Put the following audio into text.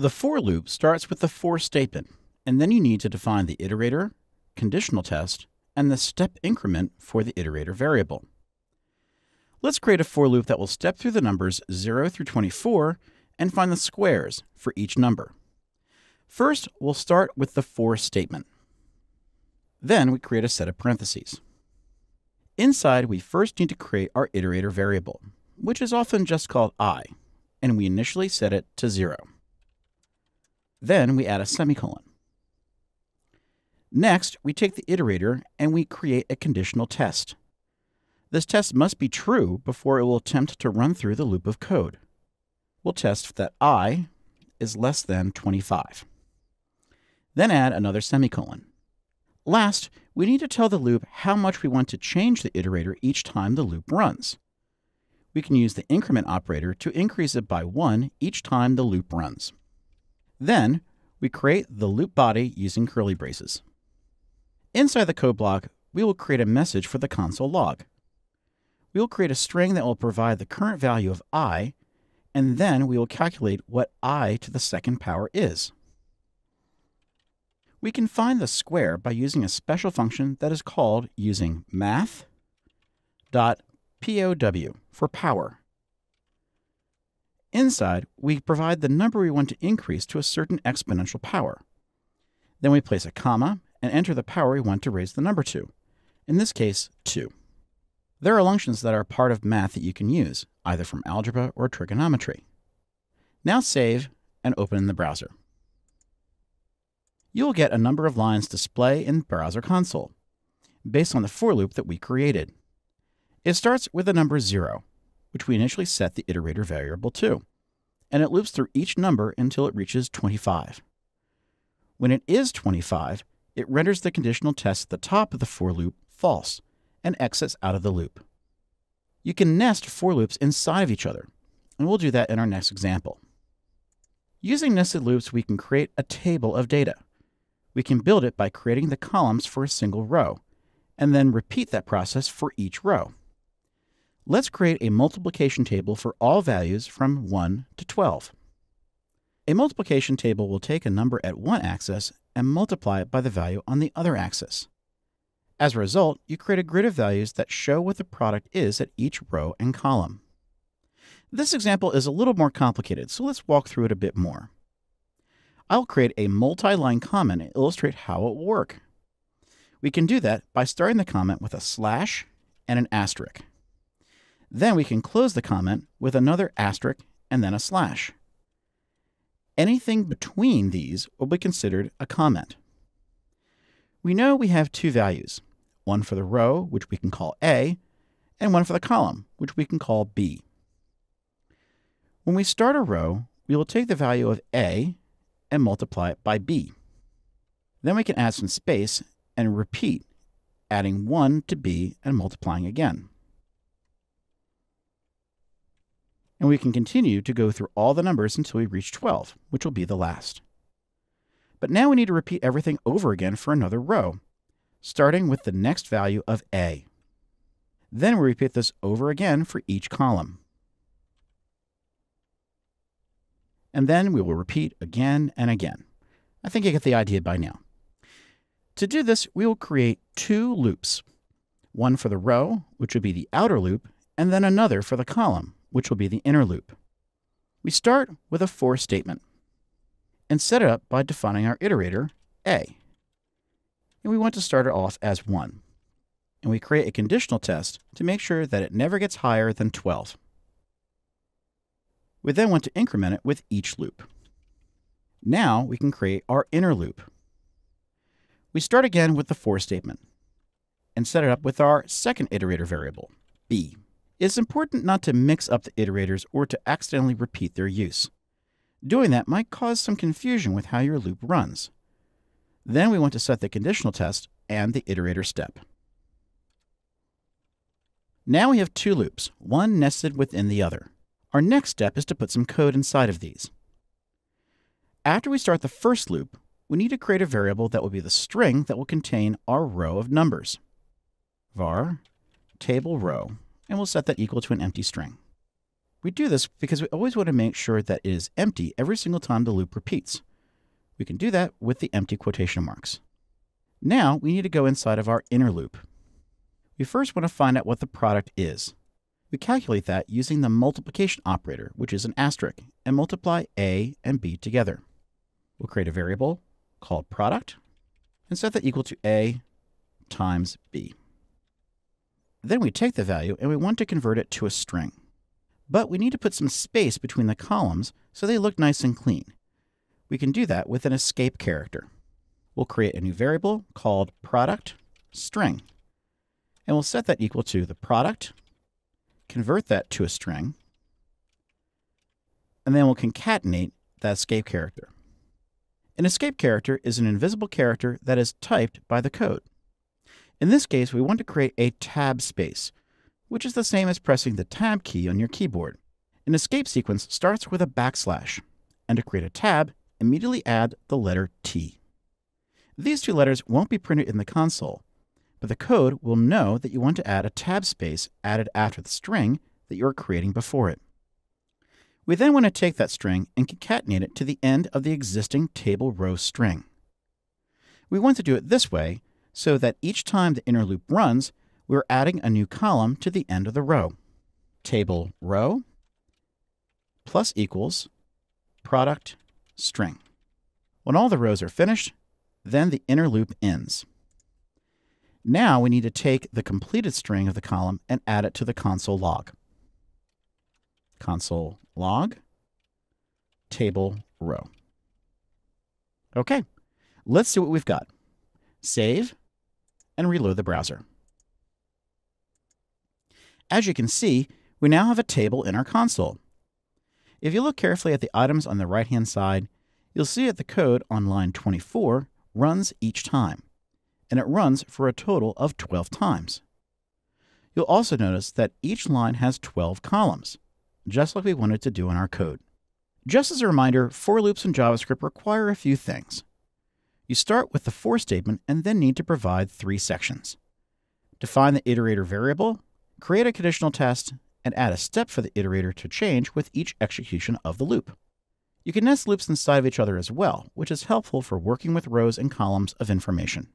The for loop starts with the for statement, and then you need to define the iterator, conditional test, and the step increment for the iterator variable. Let's create a for loop that will step through the numbers 0 through 24 and find the squares for each number. First, we'll start with the for statement. Then we create a set of parentheses. Inside, we first need to create our iterator variable, which is often just called i, and we initially set it to 0. Then we add a semicolon. Next, we take the iterator and we create a conditional test. This test must be true before it will attempt to run through the loop of code. We'll test that i is less than 25. Then add another semicolon. Last, we need to tell the loop how much we want to change the iterator each time the loop runs. We can use the increment operator to increase it by 1 each time the loop runs. Then, we create the loop body using curly braces. Inside the code block, we will create a message for the console log. We will create a string that will provide the current value of i, and then we will calculate what i to the second power is. We can find the square by using a special function that is called using math.pow for power. Inside, we provide the number we want to increase to a certain exponential power. Then we place a comma and enter the power we want to raise the number to, in this case, 2. There are functions that are part of math that you can use, either from algebra or trigonometry. Now save and open in the browser. You will get a number of lines display in Browser Console, based on the for loop that we created. It starts with the number 0, which we initially set the iterator variable to, and it loops through each number until it reaches 25. When it is 25, it renders the conditional test at the top of the for loop false and exits out of the loop. You can nest for loops inside of each other, and we'll do that in our next example. Using nested loops, we can create a table of data. We can build it by creating the columns for a single row, and then repeat that process for each row. Let's create a multiplication table for all values from 1 to 12. A multiplication table will take a number at one axis and multiply it by the value on the other axis. As a result, you create a grid of values that show what the product is at each row and column. This example is a little more complicated, so let's walk through it a bit more. I'll create a multi-line comment and illustrate how it will work. We can do that by starting the comment with a slash and an asterisk. Then we can close the comment with another asterisk and then a slash. Anything between these will be considered a comment. We know we have two values, one for the row, which we can call A, and one for the column, which we can call B. When we start a row, we will take the value of A and multiply it by B. Then we can add some space and repeat, adding 1 to B and multiplying again. And we can continue to go through all the numbers until we reach 12, which will be the last. But now we need to repeat everything over again for another row, starting with the next value of A. Then we repeat this over again for each column. And then we will repeat again and again. I think you get the idea by now. To do this, we will create two loops, one for the row, which would be the outer loop, and then another for the column, which will be the inner loop. We start with a for statement and set it up by defining our iterator, a. And we want to start it off as 1. And we create a conditional test to make sure that it never gets higher than 12. We then want to increment it with each loop. Now we can create our inner loop. We start again with the for statement and set it up with our second iterator variable, b. It's important not to mix up the iterators or to accidentally repeat their use. Doing that might cause some confusion with how your loop runs. Then we want to set the conditional test and the iterator step. Now we have two loops, one nested within the other. Our next step is to put some code inside of these. After we start the first loop, we need to create a variable that will be the string that will contain our row of numbers. var table row and we'll set that equal to an empty string. We do this because we always want to make sure that it is empty every single time the loop repeats. We can do that with the empty quotation marks. Now we need to go inside of our inner loop. We first want to find out what the product is. We calculate that using the multiplication operator, which is an asterisk, and multiply a and b together. We'll create a variable called product and set that equal to a times b. Then we take the value and we want to convert it to a string. But we need to put some space between the columns so they look nice and clean. We can do that with an escape character. We'll create a new variable called product string. And we'll set that equal to the product, convert that to a string, and then we'll concatenate that escape character. An escape character is an invisible character that is typed by the code. In this case, we want to create a tab space, which is the same as pressing the tab key on your keyboard. An escape sequence starts with a backslash, and to create a tab, immediately add the letter T. These two letters won't be printed in the console, but the code will know that you want to add a tab space added after the string that you are creating before it. We then want to take that string and concatenate it to the end of the existing table row string. We want to do it this way so that each time the inner loop runs, we're adding a new column to the end of the row. Table row plus equals product string. When all the rows are finished, then the inner loop ends. Now we need to take the completed string of the column and add it to the console log. Console log, table row. Okay, let's see what we've got. Save and reload the browser. As you can see, we now have a table in our console. If you look carefully at the items on the right-hand side, you'll see that the code on line 24 runs each time, and it runs for a total of 12 times. You'll also notice that each line has 12 columns, just like we wanted to do in our code. Just as a reminder, for loops in JavaScript require a few things. You start with the for statement and then need to provide three sections. Define the iterator variable, create a conditional test, and add a step for the iterator to change with each execution of the loop. You can nest loops inside of each other as well, which is helpful for working with rows and columns of information.